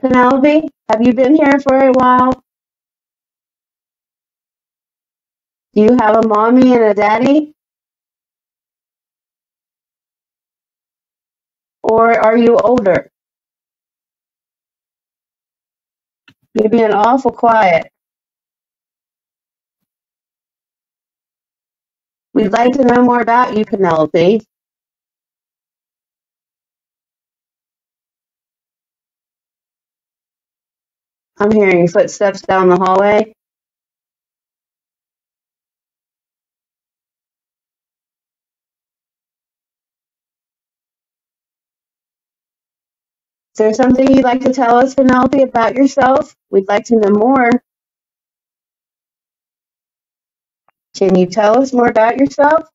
Penelope, have you been here for a while? Do you have a mommy and a daddy? Or are you older? You're being awful quiet. We'd like to know more about you, Penelope. I'm hearing footsteps down the hallway. Is there something you'd like to tell us, Penelope, about yourself? We'd like to know more. Can you tell us more about yourself?